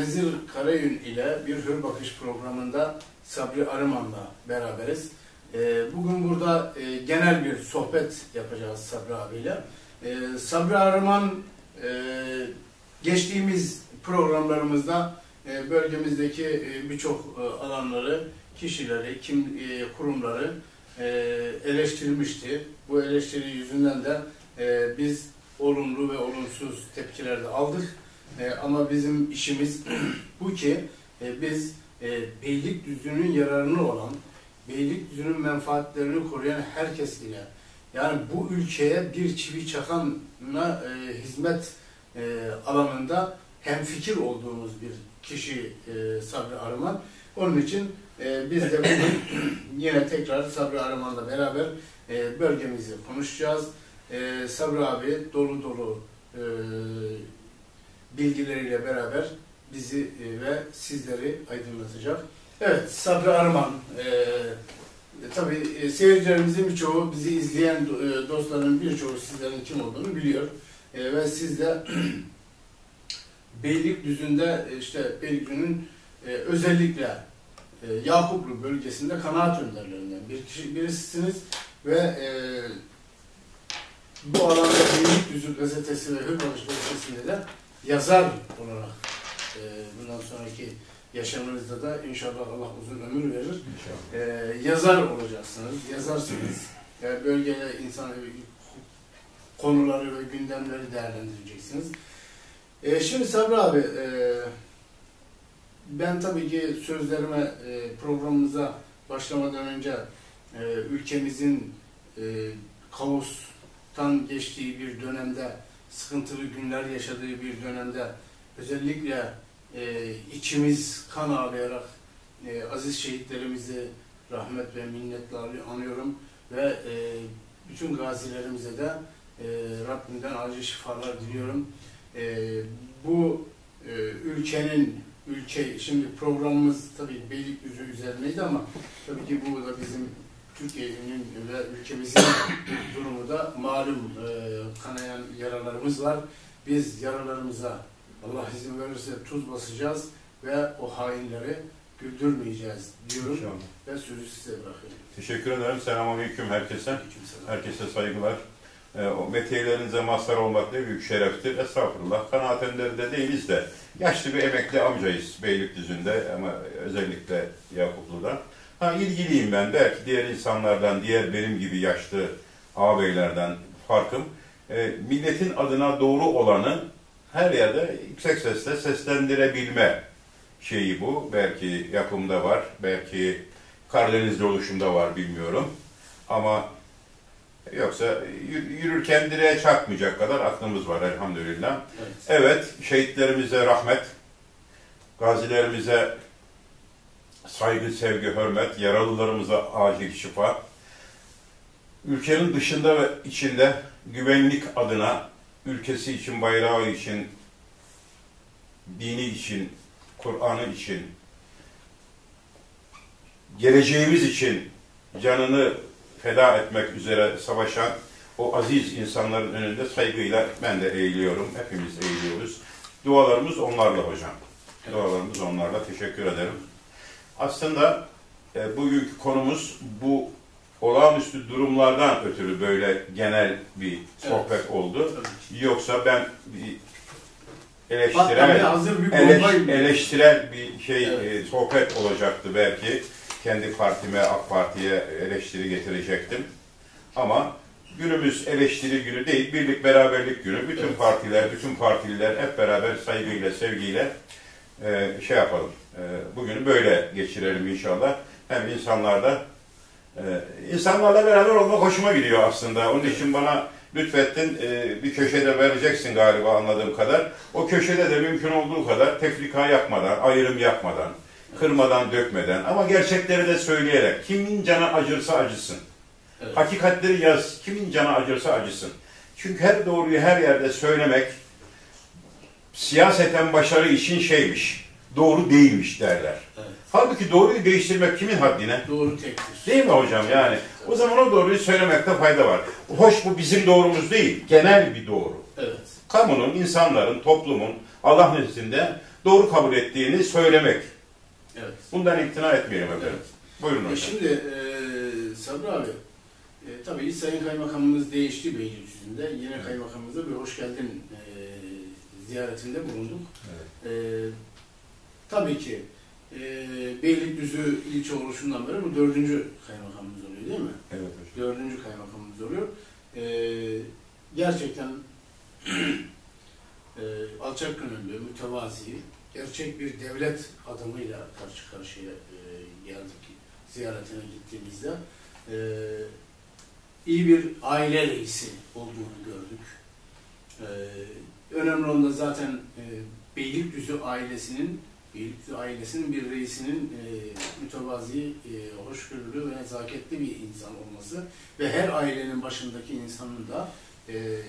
Nezir Karayün ile Bir Hür Bakış programında Sabri Arıman'la beraberiz. E, bugün burada e, genel bir sohbet yapacağız Sabri abiyle. E, Sabri Arıman e, geçtiğimiz programlarımızda e, bölgemizdeki birçok alanları, kişileri, kim kurumları eleştirmişti. Bu eleştiri yüzünden de biz olumlu ve olumsuz tepkiler de aldık. E, ama bizim işimiz bu ki e, biz e, Beylikdüzü'nün yararını olan, Beylikdüzü'nün menfaatlerini koruyan herkes ile yani bu ülkeye bir çivi çakana e, hizmet e, alanında hemfikir olduğumuz bir kişi e, Sabri Arıman. Onun için e, biz de bugün yine tekrar Sabri Arıman'la beraber e, bölgemizi konuşacağız. E, Sabri abi dolu dolu e, bilgileriyle beraber bizi e, ve sizleri aydınlatacak. Evet, Sabri Arman. E, tabii e, seyircilerimizin birçoğu, bizi izleyen e, dostların birçoğu sizlerin kim olduğunu biliyor. E, ve siz de Beylikdüzü'nde e, işte Beylikdüzü'nün e, özellikle e, Yakuplu bölgesinde kanaat önderlerinden bir kişi birisiniz ve e, bu alanda Beylikdüzü gazetesi ve Hürbaş gazetesinde de yazar olarak e, bundan sonraki yaşamınızda da inşallah Allah uzun ömür verir. E, yazar olacaksınız, yazarsınız. Yani bölgede insan konuları ve gündemleri değerlendireceksiniz. E, şimdi Sabri abi, e, ben tabii ki sözlerime e, programımıza başlamadan önce e, ülkemizin e, kaostan geçtiği bir dönemde, sıkıntılı günler yaşadığı bir dönemde özellikle e, içimiz kan ağlayarak e, aziz şehitlerimizi rahmet ve minnetle anıyorum ve e, bütün gazilerimize de e, Rabbimden acil şifalar diliyorum. E, bu e, ülkenin ülke şimdi programımız tabii Beylikdüzü üzerineydi ama tabii ki bu da bizim Türkiye'nin ve ülkemizin durumu da malum e, kanayan yaralarımız var. Biz yaralarımıza Allah izin verirse tuz basacağız ve o hainleri güldürmeyeceğiz diyorum İnşallah. ve sözü size bırakıyorum. Teşekkür ederim. Selamünaleyküm herkese. Aleykümselam. Herkese saygılar. Ee, o metiyelerinize mazhar olmak ne büyük şereftir. Estağfurullah. Kanaat önderi de değiliz de. Yaşlı bir emekli amcayız Beylikdüzü'nde ama özellikle Yakuplu'da. Ha ilgiliyim ben. Belki diğer insanlardan, diğer benim gibi yaşlı ağabeylerden farkım. Ee, milletin adına doğru olanı her yerde yüksek sesle seslendirebilme şeyi bu. Belki yapımda var, belki Karadeniz'de oluşumda var bilmiyorum. Ama yoksa yür- yürürken direğe çarpmayacak kadar aklımız var elhamdülillah. Evet. Evet, şehitlerimize rahmet, gazilerimize saygı, sevgi, hürmet, yaralılarımıza acil şifa. Ülkenin dışında ve içinde güvenlik adına, ülkesi için, bayrağı için, dini için, Kur'an'ı için, geleceğimiz için canını feda etmek üzere savaşan o aziz insanların önünde saygıyla ben de eğiliyorum. Hepimiz eğiliyoruz. Dualarımız onlarla hocam. Dualarımız onlarla. Teşekkür ederim. Aslında e, bugünkü konumuz bu olağanüstü durumlardan ötürü böyle genel bir sohbet oldu. Tabii ki. Yoksa ben bir eleştirel, hazır bir eleş, eleştirel bir şey Evet. e, sohbet olacaktı belki. Kendi partime, AK Parti'ye eleştiri getirecektim. Ama günümüz eleştiri günü değil, birlik beraberlik günü. Bütün Evet. partiler, bütün partililer hep beraber saygıyla, sevgiyle e, şey yapalım. E, bugünü böyle geçirelim inşallah. Hem insanlar da e, insanlarla beraber olmak hoşuma gidiyor aslında. Onun için bana lütfettin e, bir köşede vereceksin galiba anladığım kadar. O köşede de mümkün olduğu kadar tefrika yapmadan, ayrım yapmadan, kırmadan, dökmeden ama gerçekleri de söyleyerek kimin canı acırsa acısın. Evet. Hakikatleri yaz. Kimin canı acırsa acısın. Çünkü her doğruyu her yerde söylemek siyaseten başarı için şeymiş. Doğru değilmiş derler. Evet. Halbuki doğruyu değiştirmek kimin haddine? Doğru tektir. Değil mi hocam yani? O zaman o doğruyu söylemekte fayda var. Hoş bu bizim doğrumuz değil. Genel bir doğru. Evet. Kamunun, insanların, toplumun Allah nezdinde doğru kabul ettiğini söylemek. Evet. Bundan ikna etmeyelim efendim. Evet. Buyurun E hocam. şimdi e, Sabri abi, e, tabii Sayın Kaymakamımız değişti Beylikdüzü'nde. Yeni Evet. kaymakamımıza bir hoş geldin e, ziyaretinde bulunduk. E, tabii ki e, Beylikdüzü ilçe oluşundan beri bu dördüncü kaymakamımız oluyor değil mi? Evet hocam. Dördüncü kaymakamımız oluyor. E, gerçekten e, alçak gönüllü, mütevazi, gerçek bir devlet adamıyla karşı karşıya e, geldik ziyaretine gittiğimizde. E, iyi bir aile reisi olduğunu gördük. E, önemli olan da zaten e, Beylikdüzü ailesinin Beylikdüzü ailesinin bir reisinin e, mütevazi, e, hoşgörülü ve nezaketli bir insan olması ve her ailenin başındaki insanın da e,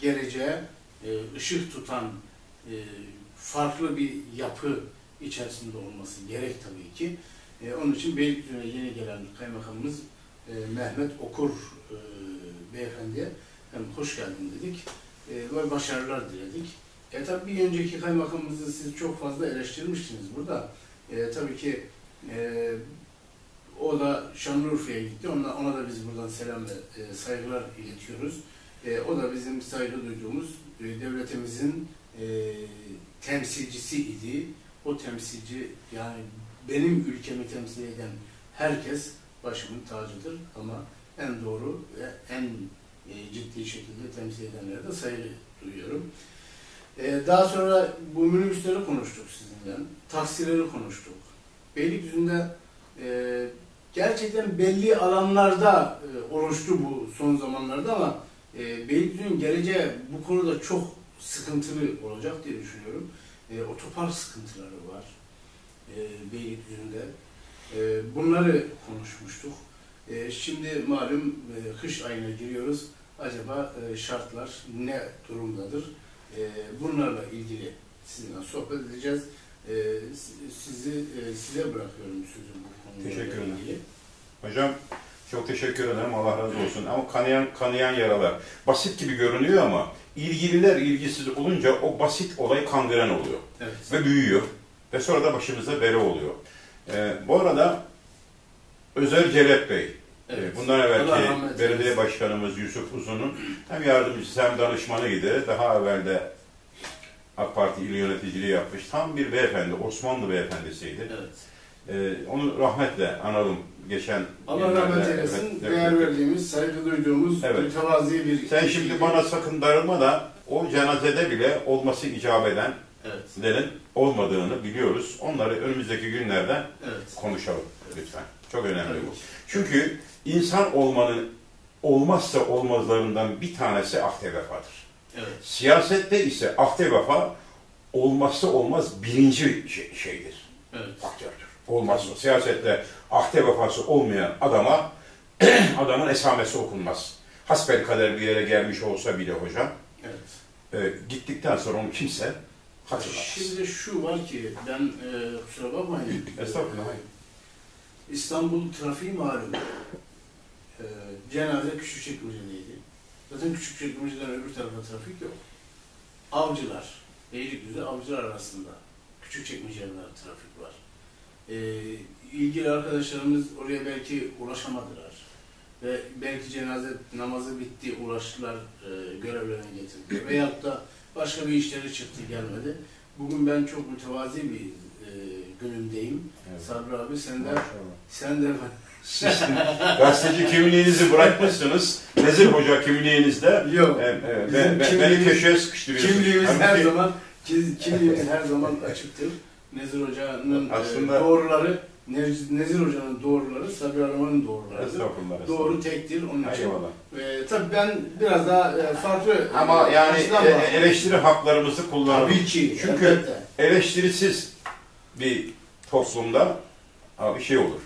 geleceğe e, ışık tutan e, farklı bir yapı içerisinde olması gerek tabii ki. E, onun için Beylikdüzü'ne yeni gelen kaymakamımız e, Mehmet Okur e, beyefendiye hem hoş geldin dedik e, ve başarılar diledik. E tabii bir önceki kaymakamımızı siz çok fazla eleştirmiştiniz burada. E, tabii ki e, o da Şanlıurfa'ya gitti. Ona, ona da biz buradan selam ve e, saygılar iletiyoruz. E, o da bizim saygı duyduğumuz e, devletimizin e, temsilcisi idi. O temsilci yani benim ülkemi temsil eden herkes başımın tacıdır ama en doğru ve en e, ciddi şekilde temsil edenlere de saygı duyuyorum. E, daha sonra bu minibüsleri konuştuk sizinle. Taksileri konuştuk. Beylikdüzü'nde e, gerçekten belli alanlarda e, oluştu bu son zamanlarda ama e, Beylikdüzü'nün geleceği bu konuda çok sıkıntılı olacak diye düşünüyorum. E, otopark sıkıntıları var e, Beylikdüzü'nde. E, bunları konuşmuştuk. E, şimdi malum e, kış ayına giriyoruz. Acaba e, şartlar ne durumdadır? E, bunlarla ilgili sizinle sohbet edeceğiz. E, si- sizi e, size bırakıyorum sözü bu konularla Teşekkür ederim. ilgili. Hocam çok teşekkür ederim. Allah razı olsun. Ama kanayan kanayan yaralar. Basit gibi görünüyor ama ilgililer ilgisiz olunca o basit olay kangren oluyor. Evet. Ve büyüyor. Ve sonra da başımıza bela oluyor. Ee, bu arada Özer Celep Bey, Evet. e, bundan evvelki belediye eylesin. başkanımız Yusuf Uzun'un hem yardımcısı hem danışmanıydı. Daha evvel de AK Parti il yöneticiliği yapmış. Tam bir beyefendi, Osmanlı beyefendisiydi. Evet. Ee, onu rahmetle analım geçen Allah rahmet eylesin. Evet, Değer evet. verdiğimiz, saygı duyduğumuz, Evet. mütevazi bir Sen şimdi bana sakın darılma da o cenazede bile olması icap Evet. edenlerin olmadığını biliyoruz. Onları önümüzdeki günlerde Evet. konuşalım lütfen. Çok önemli bu. Çünkü insan olmanın olmazsa olmazlarından bir tanesi ahde vefadır. Evet. Siyasette ise ahde vefa olmazsa olmaz birinci şey- şeydir. Evet. faktördür. Olmazsa siyasette ahde vefası olmayan adama adamın esamesi okunmaz. Hasbel kader bir yere gelmiş olsa bile hocam Evet. e, gittikten sonra onu kimse hatırlamaz. Şimdi şu var ki ben e, kusura bakmayın. Estağfurullah. hayır. İstanbul trafiği malum. E, cenaze Küçükçekmece'deydi. Zaten Küçükçekmece'den öbür tarafa trafik yok. Avcılar, Beylikdüzü avcılar arasında Küçükçekmece'de trafik var. E, ilgili arkadaşlarımız oraya belki ulaşamadılar. Ve belki cenaze namazı bitti, ulaştılar, e, görevlerine getirdi. Veyahut da başka bir işleri çıktı, gelmedi. Bugün ben çok mütevazi bir e, günümdeyim. Evet. Sabri abi sen de Maşallah. sen de gazeteci kimliğinizi bırakmışsınız. Nezir Hoca kimliğinizde yok. e, e, Bizim be- be- beni köşeye sıkıştırıyorsunuz. Kimliğimiz Halbuki her zaman ki- kimliğimiz her zaman açıktır. Nezir Hoca'nın e, Aslında- doğruları Nezir, Hoca'nın doğruları Sabri doğrularıdır. Estağfurullah. Doğru tektir onun için. Eyvallah. E, tabii ben biraz daha e, farklı Ama yani e, eleştiri haklarımızı kullanalım. Tabii ki. Çünkü- elbette. eleştirisiz bir toplumda bir şey olur.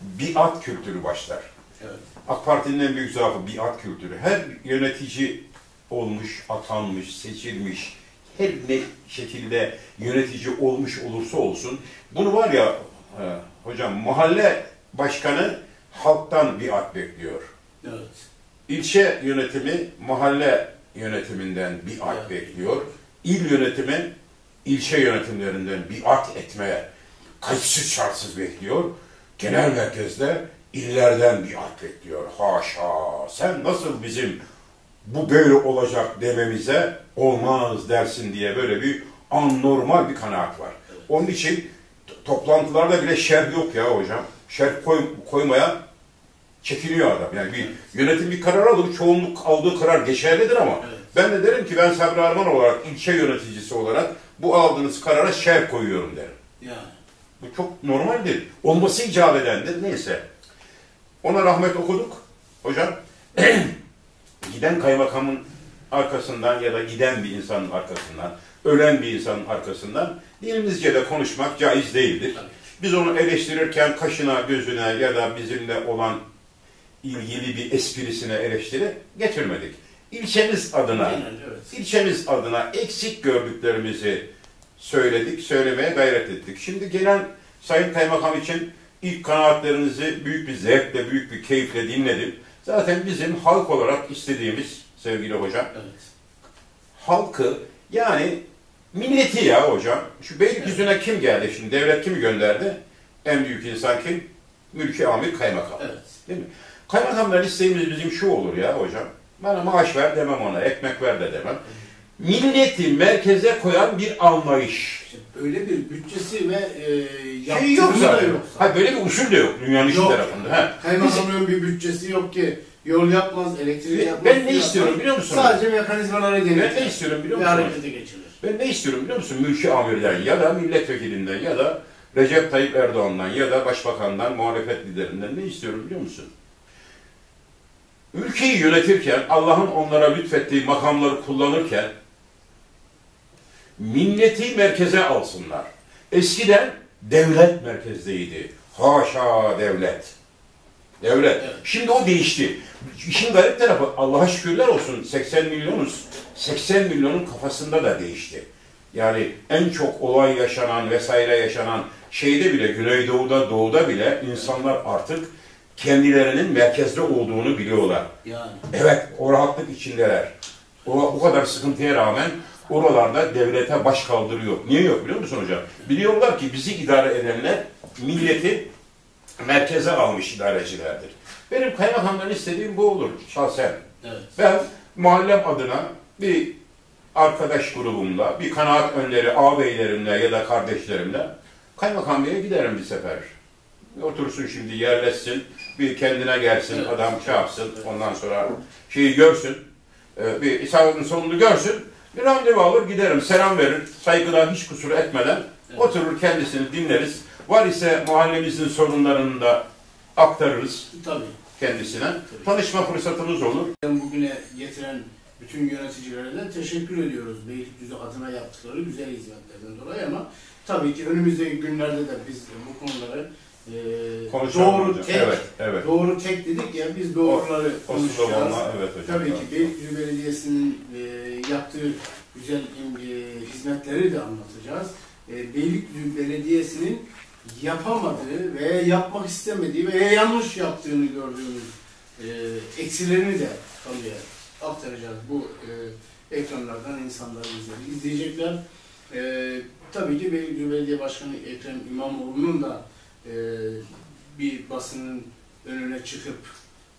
Biat kültürü başlar. Evet. AK Parti'nin en büyük zaafı biat kültürü. Her yönetici olmuş, atanmış, seçilmiş, her ne şekilde yönetici olmuş olursa olsun, bunu var ya e, hocam mahalle başkanı halktan biat bekliyor. Evet. İlçe yönetimi mahalle yönetiminden biat Evet. bekliyor. İl yönetimi ilçe yönetimlerinden biat etmeye kayıtsız şartsız bekliyor. Genel merkezde illerden biat bekliyor. Haşa sen nasıl bizim bu böyle olacak dememize olmaz dersin diye böyle bir anormal bir kanaat var. Onun için toplantılarda bile şer yok ya hocam. Şer koy, koymaya çekiniyor adam. Yani bir yönetim bir karar alır, çoğunluk aldığı karar geçerlidir ama ben de derim ki ben Sabri Arman olarak, ilçe yöneticisi olarak bu aldığınız karara şer koyuyorum derim. Yani. Bu çok normaldir. Olması icap edendir. Neyse. Ona rahmet okuduk. Hocam giden kaymakamın arkasından ya da giden bir insanın arkasından, ölen bir insanın arkasından dilimizce de konuşmak caiz değildir. Biz onu eleştirirken kaşına, gözüne ya da bizimle olan ilgili bir esprisine eleştiri getirmedik. İlçemiz adına, Aynen, evet. ilçemiz adına eksik gördüklerimizi söyledik, söylemeye gayret ettik. Şimdi gelen Sayın Kaymakam için ilk kanaatlerinizi büyük bir zevkle, büyük bir keyifle dinledim. Zaten bizim halk olarak istediğimiz sevgili hocam, Evet. halkı yani milleti ya hocam. Şu Beylikdüzü'ne kim geldi şimdi? Devlet kimi gönderdi? En büyük insan kim? Mülki Amir Kaymakam. Evet. Değil mi? Kaymakamlar isteğimiz bizim şu olur ya hocam. Bana maaş ver demem ona, ekmek ver de demem. Milleti merkeze koyan bir anlayış. İşte öyle bir bütçesi ve e, Şey yok yaptırımı da zaten. yok. Ha, böyle bir usul de yok dünyanın hiçbir Yok. tarafında. Ha. Kaymakamlığın bir bütçesi yok ki yol yapmaz, elektriği Ben- yapmaz. ben ne istiyorum biliyor musun? Sadece mekanizmalara Ben gelir. ne istiyorum biliyor Ve musun? harekete geçirir. Ben ne istiyorum biliyor musun? Mülki amirden ya da milletvekilinden ya da Recep Tayyip Erdoğan'dan ya da başbakandan, muhalefet liderinden ne istiyorum biliyor musun? Ülkeyi yönetirken, Allah'ın onlara lütfettiği makamları kullanırken milleti merkeze alsınlar. Eskiden devlet merkezdeydi. Haşa devlet. Devlet. Şimdi o değişti. İşin garip tarafı Allah'a şükürler olsun 80 milyonuz. 80 milyonun kafasında da değişti. Yani en çok olay yaşanan vesaire yaşanan şeyde bile Güneydoğu'da Doğu'da bile insanlar artık kendilerinin merkezde olduğunu biliyorlar. Yani. Evet, o rahatlık içindeler. O, bu kadar sıkıntıya rağmen oralarda devlete baş kaldırı yok. Niye yok biliyor musun hocam? Biliyorlar ki bizi idare edenler milleti merkeze almış idarecilerdir. Benim kaymakamdan istediğim bu olur şahsen. Evet. Ben mahallem adına bir arkadaş grubumla, bir kanaat önleri ağabeylerimle ya da kardeşlerimle kaymakamlığa giderim bir sefer. Otursun şimdi yerleşsin, bir kendine gelsin, Evet. adam şey yapsın, Evet. ondan sonra şeyi görsün, e, bir isabetinin sonunu görsün, bir randevu alır giderim, selam verir, saygıdan hiç kusur etmeden Evet. oturur kendisini dinleriz. Var ise mahallemizin sorunlarını da aktarırız Tabii. kendisine. Tanışma fırsatımız olur. Bugüne getiren bütün yöneticilere de teşekkür ediyoruz. Beylikdüzü adına yaptıkları güzel hizmetlerden dolayı ama tabii ki önümüzdeki günlerde de biz bu konuları e, Konuşalım doğru hocam. tek Evet, evet. doğru tek dedik ya biz doğruları O konuşacağız. sloganla evet hocam. Tabii ki Beylikdüzü Belediyesi'nin e, yaptığı güzel e, hizmetleri de anlatacağız. E, Beylikdüzü Belediyesi'nin yapamadığı veya yapmak istemediği veya yanlış yaptığını gördüğümüz e, eksilerini de kamuya aktaracağız. Bu e, ekranlardan insanlar izleyecek- izleyecekler. E, tabii ki Beylikdüzü Belediye Başkanı Ekrem İmamoğlu'nun da e, bir basının önüne çıkıp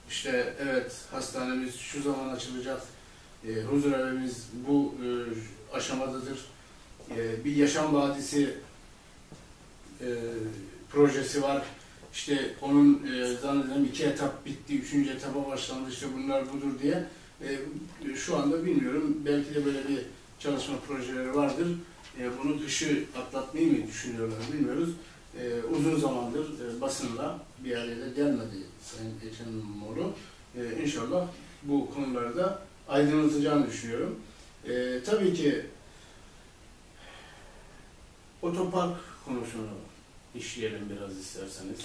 işte evet hastanemiz şu zaman açılacak, e, huzur evimiz bu e, aşamadadır, e, bir yaşam vadisi e, projesi var. İşte onun e, zannederim iki etap bitti, üçüncü etapa başlandı işte bunlar budur diye. E, şu anda bilmiyorum, belki de böyle bir çalışma projeleri vardır. E, bunu dışı atlatmayı mı düşünüyorlar bilmiyoruz. E, uzun zamandır e, basınla bir da gelmedi Sayın Ekrem İmamoğlu. E, inşallah bu konuları da aydınlatacağını düşünüyorum. E, tabii ki otopark konusunu işleyelim biraz isterseniz.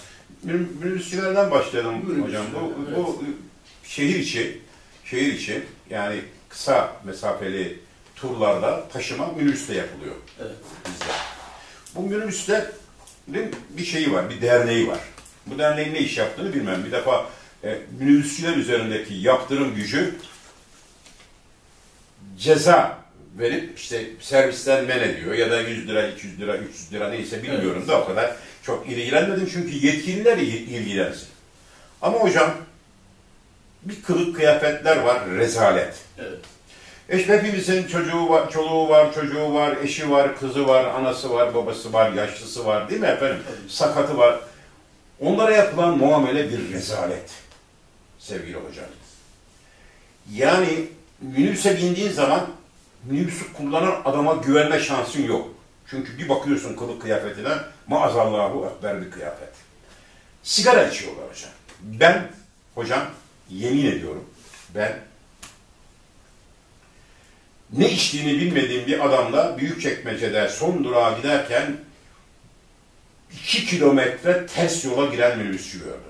Minib- Minibüsçülerden başlayalım Minibüsçüler, hocam. Bu, evet. bu şehir içi, şehir içi yani kısa mesafeli turlarda taşıma minibüste yapılıyor Evet. bizde. Bu minibüslerin bir şeyi var, bir derneği var. Bu derneğin ne iş yaptığını bilmem. Bir defa e, minibüsçüler üzerindeki yaptırım gücü ceza verip işte servisten men ediyor ya da 100 lira, 200 lira, 300 lira neyse bilmiyorum Evet. da o kadar çok ilgilenmedim çünkü yetkililer il- ilgilensin. Ama hocam bir kılık kıyafetler var, rezalet. Evet. E işte hepimizin çocuğu var, çoluğu var, çocuğu var, eşi var, kızı var, anası var, babası var, yaşlısı var değil mi efendim? Sakatı var. Onlara yapılan muamele bir rezalet sevgili hocam. Yani minibüse bindiğin zaman minibüsü kullanan adama güvenme şansın yok. Çünkü bir bakıyorsun kılık kıyafetine maazallahu ekber bir kıyafet. Sigara içiyorlar hocam. Ben hocam yemin ediyorum ben ne içtiğini bilmediğim bir adamla Büyükçekmece'de son durağa giderken 2 kilometre ters yola giren minibüsçü gördüm.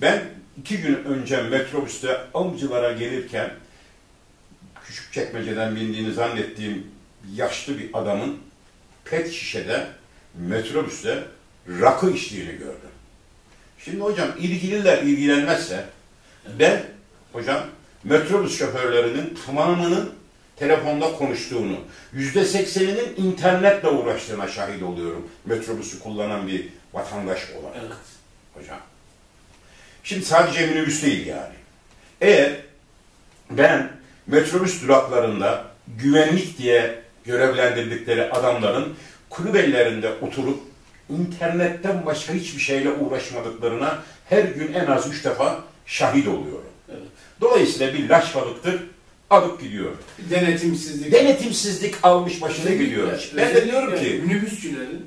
Ben iki gün önce metrobüste amcılara gelirken küçük çekmeceden bindiğini zannettiğim yaşlı bir adamın pet şişede metrobüste rakı içtiğini gördüm. Şimdi hocam ilgililer ilgilenmezse ben hocam metrobüs şoförlerinin tamamının telefonda konuştuğunu, yüzde sekseninin internetle uğraştığına şahit oluyorum. Metrobüsü kullanan bir vatandaş olarak Evet. hocam. Şimdi sadece minibüs değil yani. Eğer ben metrobüs duraklarında güvenlik diye görevlendirdikleri adamların kulübelerinde oturup internetten başka hiçbir şeyle uğraşmadıklarına her gün en az üç defa şahit oluyorum. Evet. Dolayısıyla bir laçkalıktır, alıp gidiyor. Denetimsizlik. Denetimsizlik almış başına gidiyor. Ben de diyorum ki, minibüsçülerin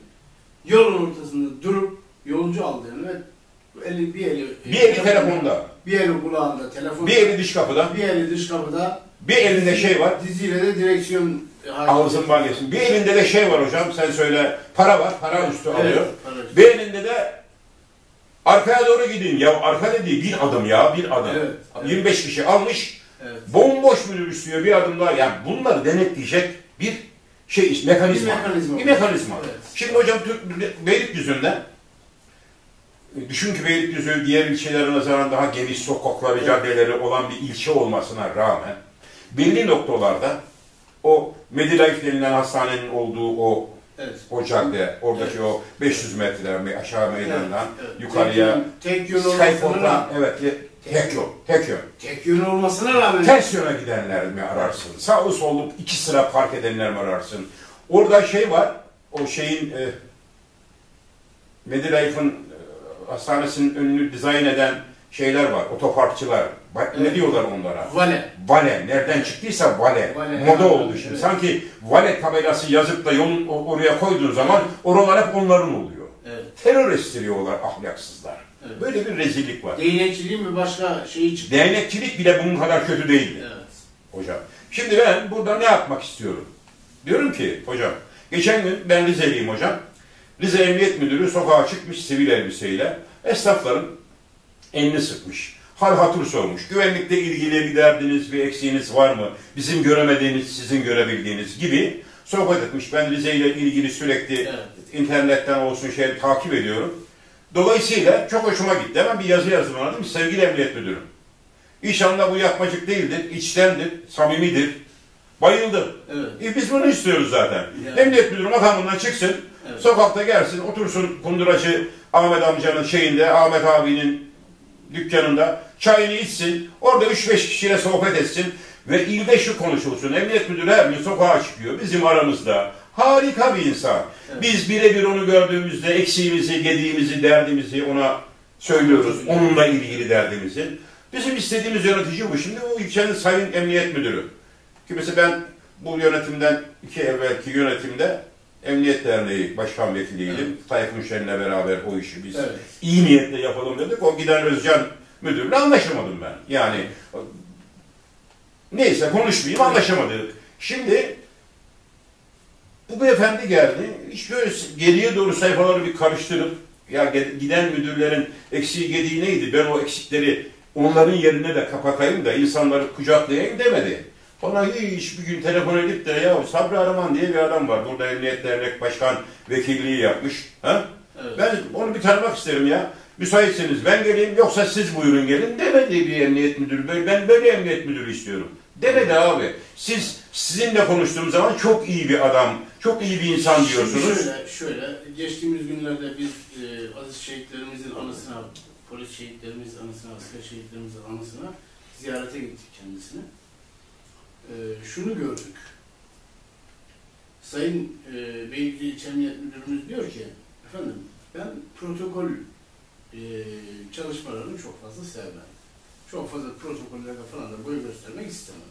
yolun ortasında durup yolcu aldığını ve eli, bir eli bir eli telefonda, bir eli kulağında telefon, bir eli dış kapıda, bir eli dış kapıda, bir elinde şey var, diziyle de direksiyon Ağzın balyasın. Bir elinde de şey var hocam sen söyle para var para üstü Evet, alıyor. evet. Bir elinde de arkaya doğru gidin ya arka dediği bir adım ya bir adım. Evet, evet. 25 kişi almış Evet. bomboş minibüs diyor bir adım daha. Yani bunları denetleyecek bir şey mekanizma. Bir mekanizma. Bir mekanizma. Evet. Şimdi hocam Türk- Beylikdüzü'nde e, düşün ki Beylikdüzü diğer ilçelere nazaran daha geniş sokakları, Evet. caddeleri olan bir ilçe olmasına rağmen belli noktalarda o Medilayif denilen hastanenin olduğu o Evet. o cadde, oradaki o 500 metre me- aşağı meydandan Evet, evet. yukarıya tek yön, tek yön Skyport'tan evet tek yol, tek yön. tek yön olmasına rağmen Ters yöne gidenler mi ararsın? Sağlı sollu iki sıra park edenler mi ararsın? Orada şey var, o şeyin e, Medilife'ın e, hastanesinin önünü dizayn eden şeyler var, otoparkçılar. Bak, Ne Evet. diyorlar onlara? vale. Vale, nereden çıktıysa vale. Vale, Moda evet. oldu şimdi. Evet. Sanki vale tabelası yazıp da yolun oraya koyduğun zaman oralar hep onların oluyor. Evet. Terör estiriyorlar ahlaksızlar. Evet. Böyle bir rezillik var. Değnekçiliğin bir başka şeyi çıktı. Değnekçilik bile bunun kadar kötü değildi. Evet. hocam. Şimdi ben burada ne yapmak istiyorum? Diyorum ki hocam, geçen gün ben Rizeliyim hocam. Rize Emniyet Müdürü sokağa çıkmış sivil elbiseyle. Esnafların elini sıkmış. Hal hatır sormuş. Güvenlikle ilgili bir derdiniz, bir eksiğiniz var mı? Bizim göremediğiniz, sizin görebildiğiniz gibi sohbet etmiş. Ben Rize ile ilgili sürekli Evet. internetten olsun şey takip ediyorum. Dolayısıyla çok hoşuma gitti. Hemen bir yazı yazdım ona dedim. Sevgili Emniyet Müdürüm. İnşallah bu yapmacık değildir, içtendir, samimidir. Bayıldım. Evet. E biz bunu istiyoruz zaten. Yani. Emniyet müdürü makamından çıksın, Evet. sokakta gelsin, otursun kunduracı Ahmet amcanın şeyinde, Ahmet abinin dükkanında çayını içsin, orada 3-5 kişiyle sohbet etsin ve ilde şu konuşulsun. Emniyet müdürü her gün sokağa çıkıyor bizim aramızda. Harika bir insan. Evet. Biz birebir onu gördüğümüzde eksiğimizi, gediğimizi, derdimizi ona söylüyoruz. Onunla ilgili derdimizi. Bizim istediğimiz yönetici bu. Şimdi bu ilçenin sayın emniyet müdürü. Ki mesela ben bu yönetimden iki evvelki yönetimde Emniyet Derneği Başkan Vekiliydim. Tayfun Şen'le beraber o işi biz Evet. iyi niyetle yapalım dedik. O giden Özcan müdürle anlaşamadım ben. Yani neyse konuşmayayım anlaşamadık. Şimdi bu beyefendi geldi. Hiç böyle geriye doğru sayfaları bir karıştırıp ya giden müdürlerin eksiği gediği neydi? Ben o eksikleri onların yerine de kapatayım da insanları kucaklayayım demedi. Bana hiç bir gün telefon edip de ya Sabri Araman diye bir adam var. Burada Emniyet Dernek Başkan Vekilliği yapmış. Ha? Evet. Ben onu bir tanımak isterim ya. Müsaitseniz ben geleyim yoksa siz buyurun gelin demedi bir emniyet müdürü. Ben böyle emniyet müdürü istiyorum. Demedi abi. Siz sizinle konuştuğum zaman çok iyi bir adam, çok iyi bir insan diyorsunuz. Şöyle, şöyle, geçtiğimiz günlerde biz e, aziz şehitlerimizin anısına, polis şehitlerimizin anısına, asker şehitlerimizin anısına ziyarete gittik kendisine. E, şunu gördük. Sayın e, Beylikdüzü İlçe Emniyet Müdürümüz diyor ki, efendim ben protokol e, çalışmalarını çok fazla sevmem. Çok fazla protokollerde falan da boy göstermek istemem.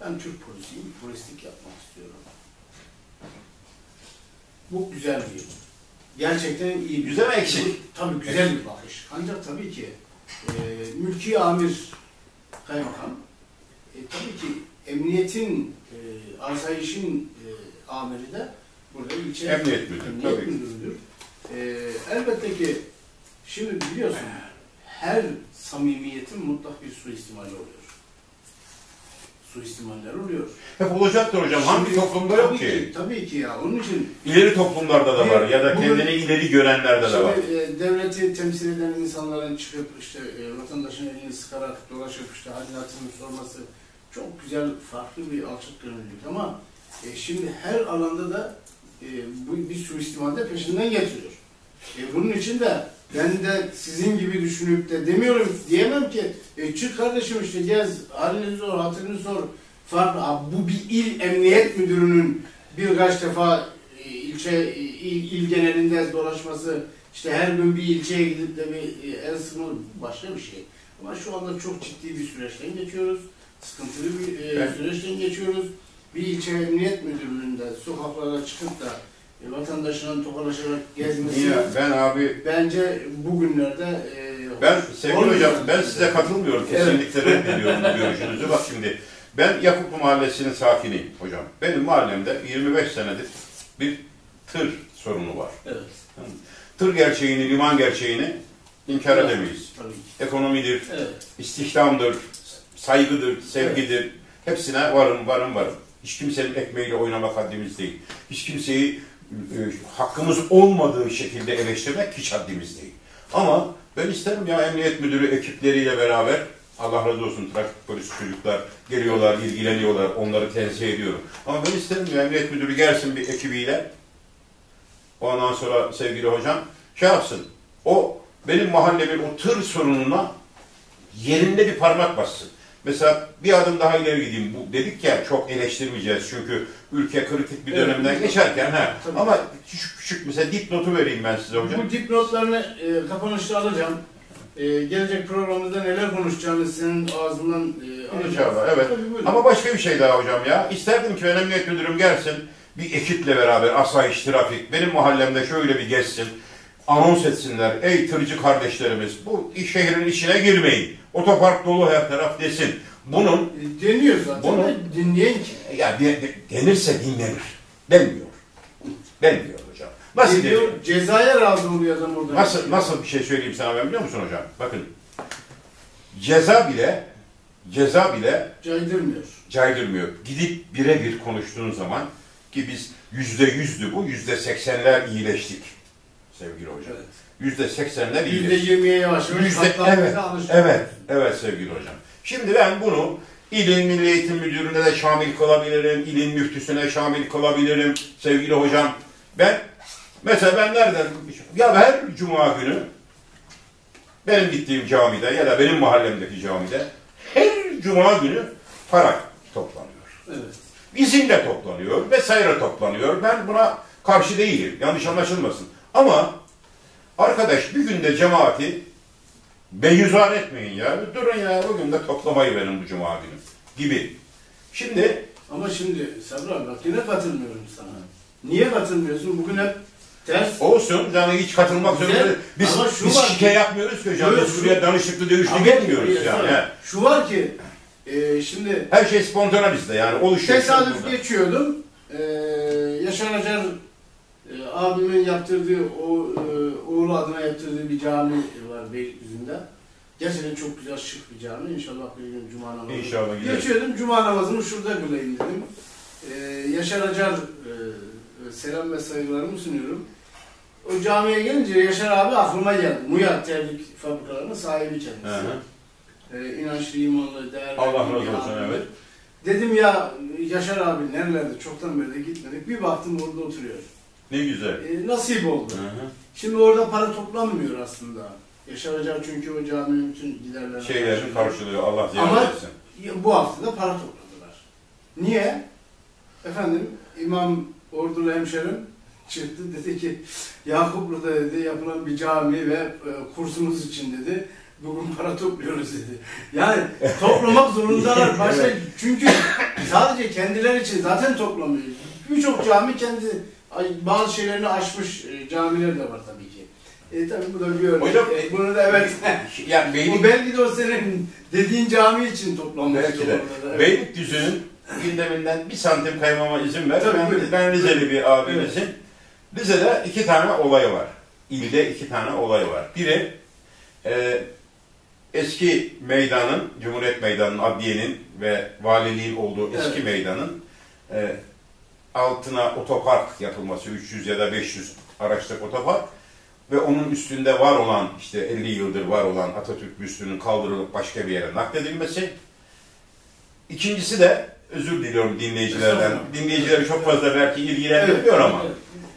Ben Türk polisiyim, polislik yapmak istiyorum. Bu güzel bir Gerçekten iyi bir Güzel mi, tabii güzel bir bakış. Ancak tabii ki e, mülki amir kaymakam e, tabii ki emniyetin e, asayişin e, amiri de burada ilçe Emniyet müdürü, emniyet tabii. müdürüdür. E, elbette ki şimdi biliyorsun her samimiyetin mutlak bir suistimali oluyor. Suistimaller oluyor. Hep olacaktır hocam. Hangi Şimdi toplumda yok tabii ki? Tabii ki ya. Onun için İleri toplumlarda da var ya da kendini ileri görenlerde de var. E, devleti temsil eden insanların çıkıp işte e, vatandaşın elini sıkarak dolaşıp işte hazinatını sorması çok güzel, farklı bir alçak gönüllülük ama e, şimdi her alanda da e, bu bir suistimal de peşinden getiriyor. E, bunun için de ben de sizin gibi düşünüp de demiyorum, diyemem ki e, çık kardeşim işte gez, halini sor, hatırını sor. Farklı. Bu bir il emniyet müdürünün birkaç defa e, ilçe, e, il, il genelinde dolaşması, işte her gün bir ilçeye gidip de bir e, el sıkma başka bir şey. Ama şu anda çok ciddi bir süreçten geçiyoruz. Sıkıntılı bir e, süreçten geçiyoruz. Bir ilçe emniyet müdürlüğünde sokaklara çıkıp da vatandaşının tokalaşarak gezmesi Niye? Ben abi bence bugünlerde e, Ben sevgili olmuyor. hocam ben size katılmıyorum. Kesinlikle reddediyorum bu görüşünüzü. Bak şimdi ben Yakuplu Mahallesi'nin sakiniyim hocam. Benim mahallemde 25 senedir bir tır sorunu var. Evet. Tır gerçeğini, liman gerçeğini inkar Evet. edemeyiz. Tabii. Ekonomidir, Evet. istihdamdır, saygıdır, sevgidir. Hepsine varım, varım, varım. Hiç kimsenin ekmeğiyle oynamak haddimiz değil. Hiç kimseyi e, hakkımız olmadığı şekilde eleştirmek hiç haddimiz değil. Ama ben isterim ya emniyet müdürü ekipleriyle beraber Allah razı olsun trafik polis çocuklar geliyorlar, ilgileniyorlar, onları tenzih ediyorum. Ama ben isterim ya emniyet müdürü gelsin bir ekibiyle. Ondan sonra sevgili hocam şey yapsın. O benim mahallemin o tır sorununa yerinde bir parmak bassın. Mesela bir adım daha ileri gideyim. Bu dedik ya çok eleştirmeyeceğiz çünkü ülke kritik bir Evet. dönemden geçerken ha. Tabii. Ama küçük küçük mesela dipnotu vereyim ben size hocam. Bu dipnotlarını e, kapanışta alacağım. E, gelecek programımızda neler konuşacağını senin ağzından e, alacağım. İnşallah, evet. Tabii. Ama başka bir şey daha hocam ya. İsterdim ki emniyet müdürüm gelsin. Bir ekiple beraber asayiş trafik benim mahallemde şöyle bir gezsin. Anons etsinler. Ey tırcı kardeşlerimiz bu şehrin içine girmeyin. Otopark dolu her taraf desin. Bunun E, deniyor zaten. Bunu- dinleyen kim? ya de- de- denirse dinlenir. Denmiyor. Denmiyor hocam. Nasıl deniyor? Deniyor, cezaya razı oluyor adam orada. Nasıl, nasıl bir şey söyleyeyim sana ben biliyor musun hocam? Bakın. Ceza bile ceza bile Caydırmıyor. caydırmıyor. Gidip birebir konuştuğun zaman ki biz yüzde yüzdü bu, yüzde seksenler iyileştik sevgili hocam. Evet. Yüzde seksenler Yüzde iyileştik. yirmiye yavaş Yüzde, evet, evet, evet sevgili hocam. Şimdi ben bunu ilin Milli Eğitim Müdürlüğüne de şamil kılabilirim, ilin müftüsüne şamil kılabilirim sevgili hocam. Ben, mesela ben nereden, ya her cuma günü benim gittiğim camide ya da benim mahallemdeki camide her cuma günü para toplanıyor. Evet. İzin de toplanıyor vesaire toplanıyor. Ben buna karşı değilim. Yanlış anlaşılmasın. Ama arkadaş bir günde cemaati beyüzar etmeyin ya. Durun ya bugün de toplamayı verin bu cuma günü gibi. Şimdi Ama şimdi Sabri abi bak yine katılmıyorum sana. Niye katılmıyorsun? Bugün hep ters. olsun yani hiç katılmak zorunda değil. Biz, Ama şu biz var- şike yapmıyoruz ki hocam. Biz buraya danışıklı dövüşlü gelmiyoruz yani. he. Şu var ki e, şimdi Her şey spontane bizde yani. Oluşuyor. tesadüf burada. geçiyordum. E, Yaşar Acar e, abimin yaptırdığı o e, oğlu adına yaptırdığı bir cami var Beylikdüzü'nde. Gerçekten çok güzel şık bir cami. İnşallah bir gün cuma namazı. İnşallah. Geçiyordum cuma namazımı şurada kılayım dedim. E, Yaşar Acar e, selam ve saygılarımı sunuyorum. O camiye gelince Yaşar abi aklıma geldi. Muya terlik fabrikalarının sahibi kendisi. Ee, inançlı, imanlı, değerli Allah razı olsun, evet. Dedim ya Yaşar abi nerelerde çoktan beri de gitmedik. Bir baktım orada oturuyor. Ne güzel. E, nasip oldu. Hı hı. Şimdi orada para toplanmıyor aslında. Yaşar Hoca çünkü o caminin bütün giderlerini Şeylerini karşılıyor. Allah Ama- ziyaret etsin. Bu hafta da para topladılar. Niye? Efendim İmam Ordulu hemşerim çıktı dedi ki Yakuplu'da dedi yapılan bir cami ve e, kursumuz için dedi bugün para topluyoruz dedi. Yani toplamak zorundalar. Başka, çünkü sadece kendileri için zaten toplamıyor. Birçok cami kendi bazı şeylerini aşmış e, camiler de var tabii ki. E tabii bu da bir örnek. Hocam, E, bunu da evet. Yani bu Beylik, belki de o senin dediğin cami için toplanmış. belki de. Evet. Beylikdüzü'nün gündeminden bir santim kaymama izin ver. Tabii, ben, buyurun. ben Rizeli bir abimizin. Rize'de iki tane olayı var. İlde iki tane olayı var. Biri e, eski meydanın, Cumhuriyet Meydanı'nın, Adliye'nin ve valiliğin olduğu eski Evet. meydanın e, altına otopark yapılması, 300 ya da 500 araçlık otopark ve onun üstünde var olan, işte 50 yıldır var olan Atatürk büstünün kaldırılıp başka bir yere nakledilmesi. İkincisi de, özür diliyorum dinleyicilerden, dinleyicileri çok fazla belki ilgilendirmiyor ama.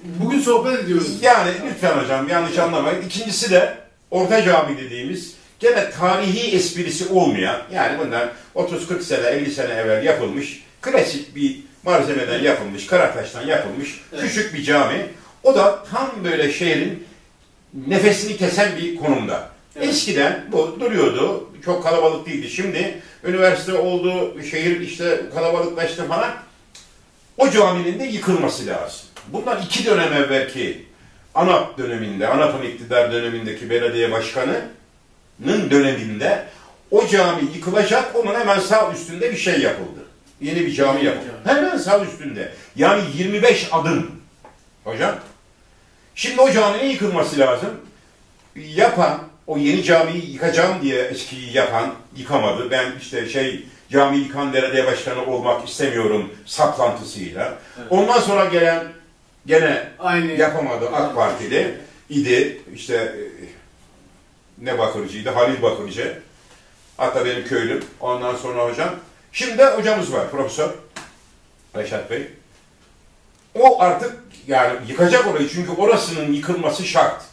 Bugün sohbet ediyoruz. yani lütfen hocam yanlış anlamayın. İkincisi de Orta Cami dediğimiz gene tarihi esprisi olmayan yani bundan 30-40 sene 50 sene evvel yapılmış klasik bir malzemeden yapılmış, karataştan yapılmış küçük bir cami. O da tam böyle şehrin nefesini kesen bir konumda. Evet. Eskiden bu duruyordu. Çok kalabalık değildi. Şimdi üniversite oldu, şehir işte kalabalıklaştı falan. O caminin de yıkılması lazım. Bundan iki dönem evvelki ANAP döneminde, ANAP'ın iktidar dönemindeki belediye başkanının döneminde o cami yıkılacak, onun hemen sağ üstünde bir şey yapıldı. Yeni bir cami yapıldı. Hemen sağ üstünde. Yani 25 adım. Hocam. Şimdi o caminin yıkılması lazım. Yapan, o yeni camiyi yıkacağım diye eskiyi yapan, yıkamadı. Ben işte şey, cami yıkan belediye başkanı olmak istemiyorum saplantısıyla. Evet. Ondan sonra gelen gene Aynı. yapamadı AK Partili idi. İşte e, ne Bakırcıydı? Halil Bakırcı. Hatta benim köylüm. Ondan sonra hocam. Şimdi de hocamız var Profesör Reşat Bey. O artık yani yıkacak orayı çünkü orasının yıkılması şart.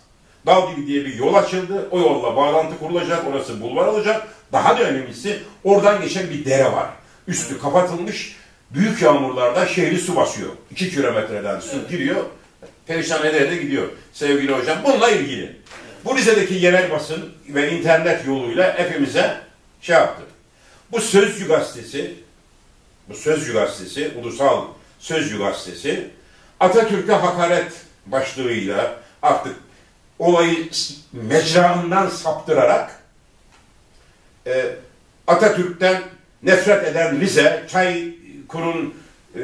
Daldibi diye bir yol açıldı. O yolla bağlantı kurulacak. Orası bulvar olacak. Daha da önemlisi oradan geçen bir dere var. Üstü kapatılmış. Büyük yağmurlarda şehri su basıyor. 2 kilometreden su Evet. giriyor. Perişan ederek de gidiyor sevgili hocam. Bununla ilgili. Bu Rize'deki yerel basın ve internet yoluyla hepimize şey yaptı. Bu Sözcü Gazetesi, bu Sözcü Gazetesi, Ulusal Sözcü Gazetesi, Atatürk'e hakaret başlığıyla artık olayı mecraından saptırarak e, Atatürk'ten nefret eden Rize, Çaykur'un e,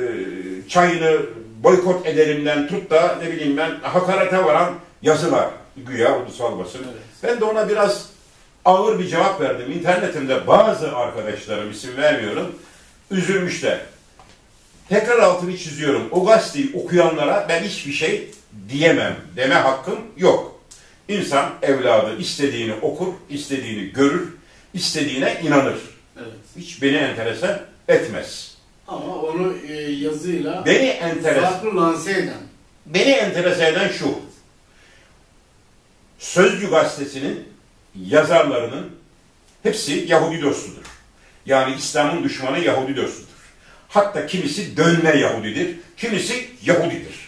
çayını boykot edelimden tut da ne bileyim ben hakarete varan yazılar güya ulusal basın. Evet. Ben de ona biraz ağır bir cevap verdim. İnternetimde bazı arkadaşlarım isim vermiyorum üzülmüşler. Tekrar altını çiziyorum. O gazeteyi okuyanlara ben hiçbir şey diyemem. Deme hakkım yok. İnsan evladı istediğini okur, istediğini görür, istediğine inanır. Evet. Hiç beni enterese etmez. Ama onu e, yazıyla Beni enteres, farklı lanse eden. beni enterese eden şu. Sözcü gazetesinin yazarlarının hepsi Yahudi dostudur. Yani İslam'ın düşmanı Yahudi dostudur. Hatta kimisi dönme Yahudidir, kimisi Yahudidir.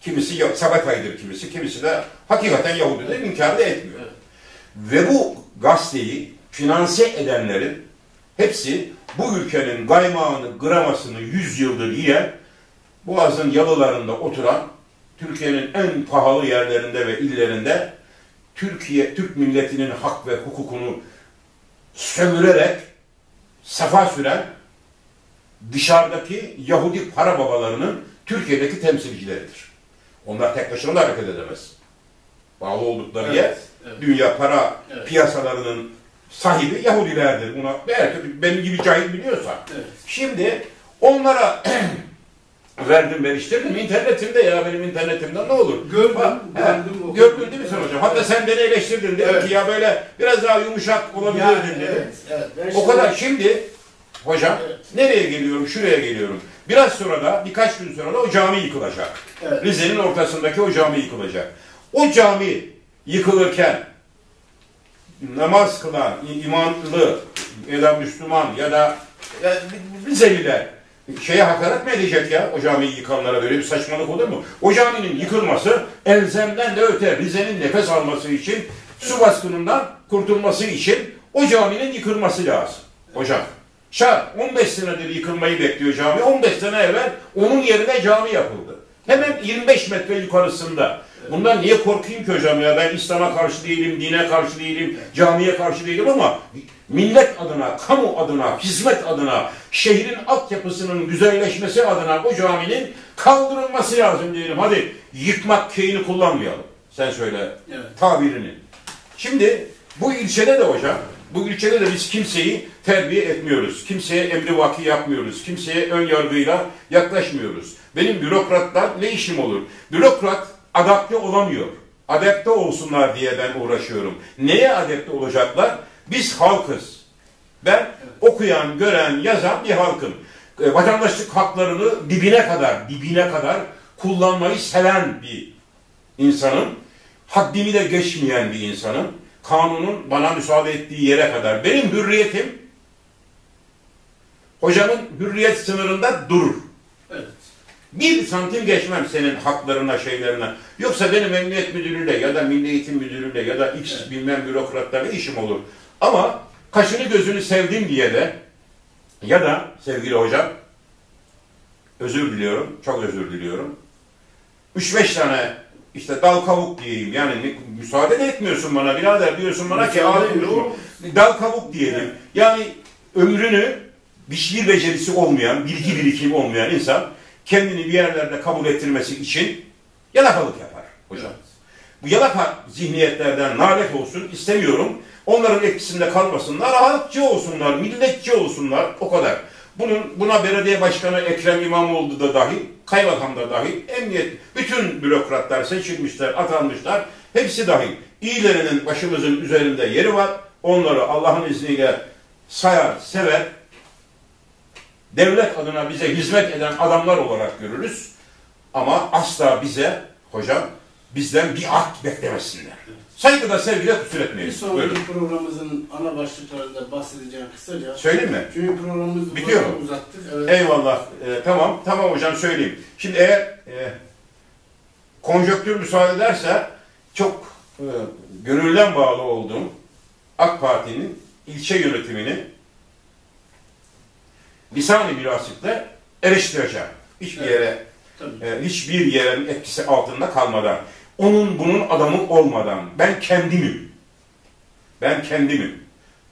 Kimisi Sabatay'dır kimisi, kimisi de hakikaten Yahudidir, inkar da etmiyor. Ve bu gazeteyi finanse edenlerin hepsi bu ülkenin gaymağını, gramasını yüz yıldır yiyen, Boğaz'ın yalılarında oturan, Türkiye'nin en pahalı yerlerinde ve illerinde Türkiye, Türk milletinin hak ve hukukunu sömürerek safa süren dışarıdaki Yahudi para babalarının Türkiye'deki temsilcileridir. Onlar tek başına da hareket edemez. Bağlı oldukları yer Evet. evet. dünya para Evet. piyasalarının sahibi Yahudilerdir. Buna belki benim gibi cahil biliyorsa. Evet. Şimdi onlara verdim veriştirdim. İnternetimde ya benim internetimde ne olur? Gördüm, he, gördüm, okudum. gördün değil mi sen hocam? Hatta Evet. sen beni eleştirdin. Dedin Evet. ki ya böyle biraz daha yumuşak olabilirdin Ya, dedin. evet, evet. O kadar şimdi hocam. Evet. Nereye geliyorum? Şuraya geliyorum. Biraz sonra da birkaç gün sonra da o cami yıkılacak. Evet. Rize'nin ortasındaki o cami yıkılacak. O cami yıkılırken namaz kılan, imanlı ya da Müslüman ya da ya Rizeliler şeye hakaret mi edecek ya o camiyi yıkanlara böyle bir saçmalık olur mu? O caminin yıkılması elzemden de öte Rize'nin nefes alması için su baskınından kurtulması için o caminin yıkılması lazım. Hocam. Şart 15 senedir yıkılmayı bekliyor cami. 15 sene evvel onun yerine cami yapıldı. Hemen 25 metre yukarısında. Bundan niye korkayım ki hocam ya? Ben İslam'a karşı değilim, dine karşı değilim, camiye karşı değilim ama millet adına, kamu adına, hizmet adına, şehrin altyapısının güzelleşmesi adına bu caminin kaldırılması lazım diyelim. Hadi yıkmak keyini kullanmayalım. Sen söyle Evet. tabirini. Şimdi bu ilçede de hocam, bu ilçede de biz kimseyi terbiye etmiyoruz. Kimseye emri vaki yapmıyoruz. Kimseye ön yargıyla yaklaşmıyoruz. Benim bürokratlar ne işim olur? Bürokrat adapte olamıyor. Adapte olsunlar diye ben uğraşıyorum. Neye adapte olacaklar? Biz halkız. Ben okuyan, gören, yazan bir halkım. E, vatandaşlık haklarını dibine kadar, dibine kadar kullanmayı seven bir insanım. Haddimi de geçmeyen bir insanım. Kanunun bana müsaade ettiği yere kadar. Benim hürriyetim hocamın hürriyet sınırında durur. Evet. Bir santim geçmem senin haklarına, şeylerine. Yoksa benim emniyet müdürüyle ya da milli eğitim müdürüyle ya da x Evet. bilmem bürokratlarla işim olur. Ama kaşını gözünü sevdim diye de ya da sevgili hocam özür diliyorum, çok özür diliyorum. 3-5 tane işte dal kavuk diyeyim yani müsaade de etmiyorsun bana birader diyorsun bana ki dal kavuk diyelim. Yani ömrünü bir şiir becerisi olmayan, bilgi birikimi olmayan insan kendini bir yerlerde kabul ettirmesi için yalakalık yapar hocam. Bu yalaka zihniyetlerden nalet olsun istemiyorum. Onların etkisinde kalmasınlar, rahatçı olsunlar, milletçi olsunlar o kadar. Bunun buna belediye başkanı Ekrem İmamoğlu da dahil, kaymakam da dahil, emniyet, bütün bürokratlar seçilmişler, atanmışlar, hepsi dahil. İyilerinin başımızın üzerinde yeri var. Onları Allah'ın izniyle sayar, sever, devlet adına bize hizmet eden adamlar olarak görürüz. Ama asla bize, hocam, bizden bir akt beklemesinler. Saygıda, sevgide kusur Bir etmeyiz. sonraki Buyurun. programımızın ana başlıklarında bahsedeceğim kısaca. Söyleyeyim mi? Çünkü programımızı Bitiyor mu? uzattık. Evet. Eyvallah. Ee, tamam, tamam hocam söyleyeyim. Şimdi eğer e, konjöktür müsaade ederse çok e, gönülden bağlı olduğum AK Parti'nin ilçe yönetimini lisan-ı münasipte eleştireceğim. Hiçbir Evet. yere Tabii. e, hiçbir yerin etkisi altında kalmadan, onun bunun adamı olmadan ben kendimim. Ben kendimim.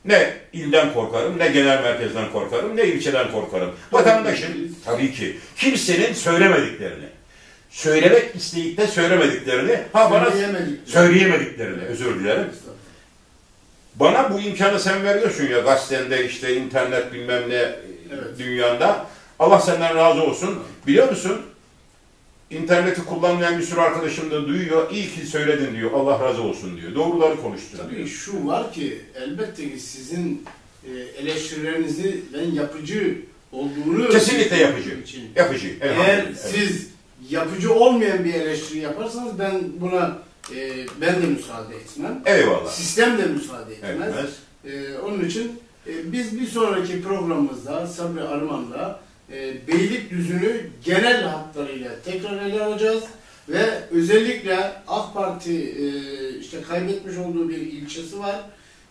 Ne ilden korkarım, ne genel merkezden korkarım, ne ilçeden korkarım. Vatandaşın tabii ki kimsenin söylemediklerini, söylemek isteyip de söylemediklerini, ha bana Söyleyemedik. söyleyemediklerini, özür dilerim. Bana bu imkanı sen veriyorsun ya gazetende işte internet bilmem ne Evet. dünyanda. Allah senden razı olsun. Biliyor musun? İnterneti kullanmayan bir sürü arkadaşım da duyuyor. İyi ki söyledin diyor. Allah razı olsun diyor. Doğruları konuştun Tabii diyor. şu var ki elbette ki sizin e, eleştirilerinizi ben yapıcı olduğunu Kesinlikle yapıcı. için. Yapıcı. Eğer. Evet. siz yapıcı olmayan bir eleştiri yaparsanız ben buna e, ben de müsaade etmem. Eyvallah. Sistem de müsaade etmez. Etmez. E, onun için e, biz bir sonraki programımızda Sabri Arman'la e, Beylikdüzü'nü genel hatlarıyla tekrar ele alacağız ve özellikle AK Parti e, işte kaybetmiş olduğu bir ilçesi var.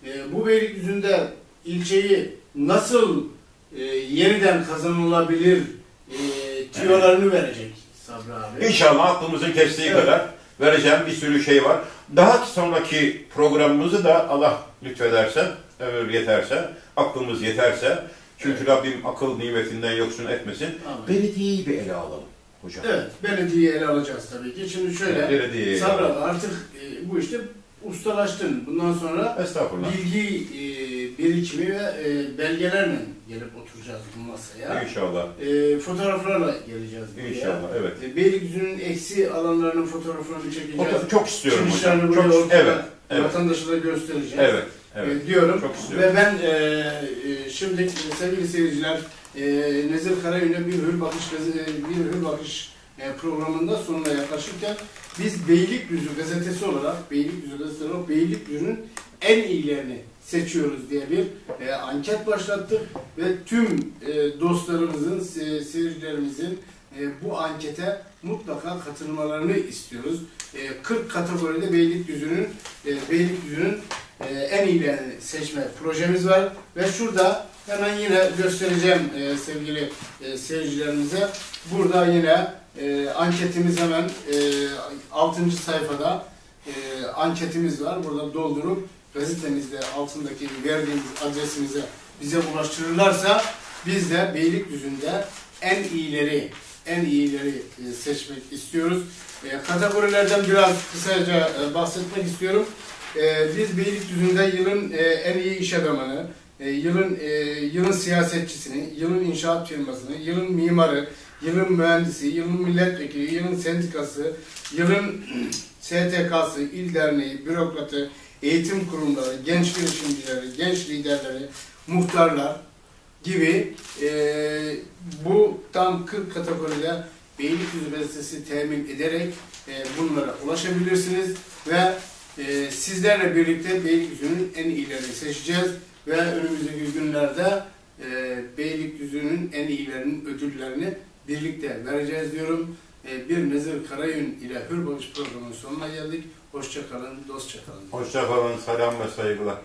E, bu Beylikdüzü'nde ilçeyi nasıl e, yeniden kazanılabilir e, tüyolarını verecek Sabri abi. İnşallah aklımızın kestiği Evet. kadar vereceğim bir sürü şey var. Daha sonraki programımızı da Allah lütfederse, ömür yeterse, aklımız yeterse, çünkü Rabbim akıl nimetinden yoksun etmesin. Amin. Belediyeyi bir ele alalım hocam. Evet, belediyeyi ele alacağız tabii ki. Şimdi şöyle, Belediyeyi abi artık e, bu işte ustalaştın. Bundan sonra Estağfurullah. bilgi e, birikimi ve e, belgelerle gelip oturacağız bu masaya. İnşallah. E, fotoğraflarla geleceğiz buraya. İnşallah. Evet. E, Beylikdüzü'nün eksi alanlarının fotoğraflarını çekeceğiz. Da çok istiyorum hocam. Çok, evet. Evet. vatandaşa da göstereceğiz. Evet. Evet. e, diyorum. Ve ben e, e, şimdi e, sevgili seyirciler e, Nezir Karayün'e bir hür bakış gazete- bir hür bakış e, programında sonuna yaklaşırken biz Beylikdüzü gazetesi olarak Beylikdüzü gazetesi olarak Beylikdüzü'nün en iyilerini seçiyoruz diye bir e, anket başlattık ve tüm e, dostlarımızın, se- seyircilerimizin e, bu ankete mutlaka katılmalarını istiyoruz. E, 40 kategoride Beylikdüzü'nün e, Beylikdüzü'nün e, en iyilerini seçme projemiz var ve şurada hemen yine göstereceğim e, sevgili e, seyircilerimize. Burada yine e, anketimiz hemen e, 6. sayfada anketimiz var. Burada doldurup gazetemizde altındaki verdiğimiz adresimize bize ulaştırırlarsa biz de Beylikdüzü'nde en iyileri en iyileri seçmek istiyoruz. Kategorilerden biraz kısaca bahsetmek istiyorum. E, biz Beylikdüzü'nde yılın e, en iyi iş adamını, e, yılın e, yılın siyasetçisini, yılın inşaat firmasını, yılın mimarı, yılın mühendisi, yılın milletvekili, yılın sendikası, yılın STK'sı, il derneği, bürokratı, eğitim kurumları, genç girişimcileri, genç liderleri, muhtarlar gibi e, bu tam 40 kategoride Beylikdüzü gazetesi temin ederek e, bunlara ulaşabilirsiniz ve e, sizlerle birlikte Beylikdüzü'nün en iyilerini seçeceğiz ve önümüzdeki günlerde e, Beylikdüzü'nün en iyilerinin ödüllerini birlikte vereceğiz diyorum. E, bir Nezir Karayün ile Hür Bakış programının sonuna geldik. Hoşça kalın, dostça kalın. Hoşça kalın, selam ve saygılar.